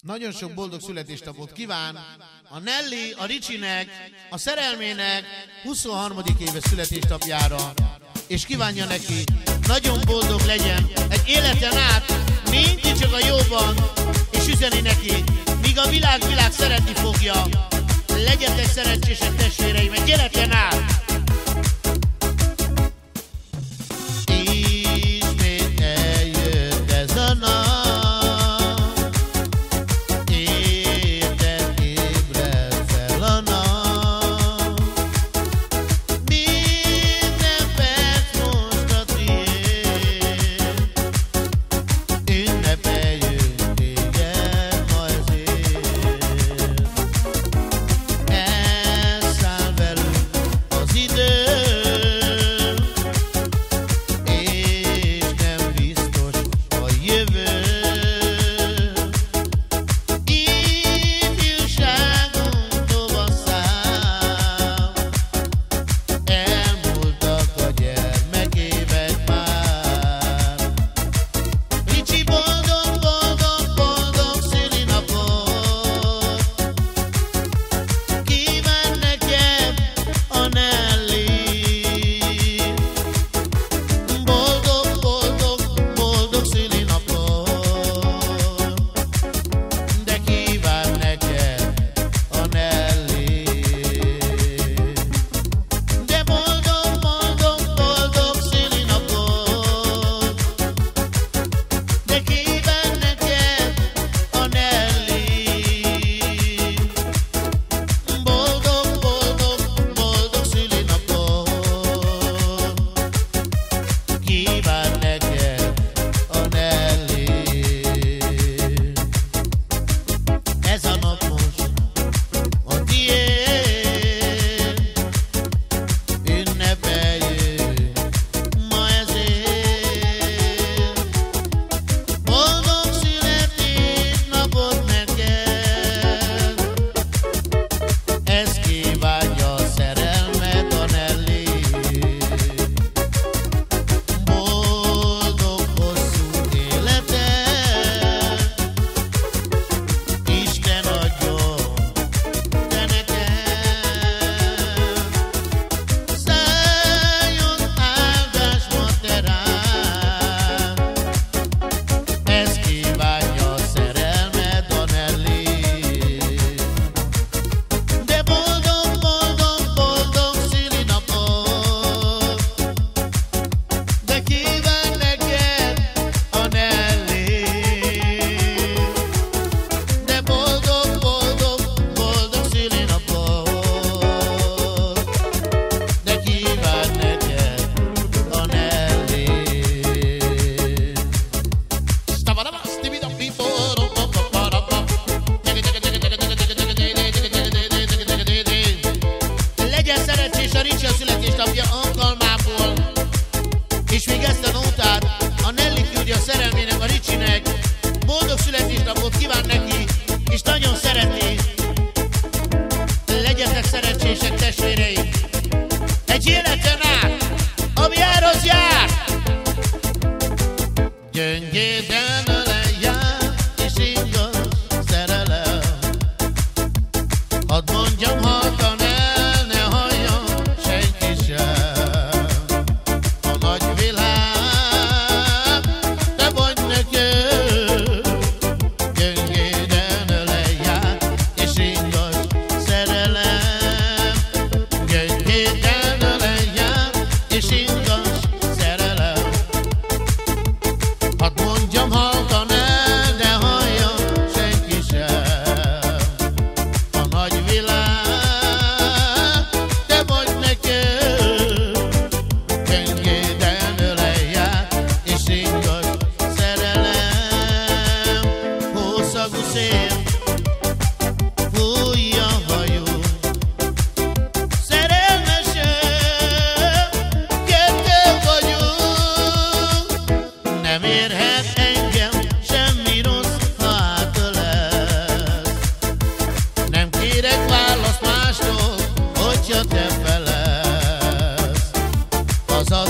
Nagyon sok boldog születésnapot kíván a Nelly, a Ricsinek, a szerelmének 23. éves születésnapjára, és kívánja neki, nagyon boldog legyen egy életen át, mindig csak a jóban, és üzeni neki, míg a világ világ szeretni fogja. Legyetek szerencsések testvéreim, egy életen! Ivan. Boldog születésnapot kíván neki, és nagyon szereti. Legyetek szerencsések, testvéreim! Egy életen át, ami jár, az jár! Gyöngyéden és ingaz szerelem. Hadd mondjam, ha nem érhet engem semmi rossz, ha átölelsz. Nem kérek választ mástól, hogyha te felelsz. Az a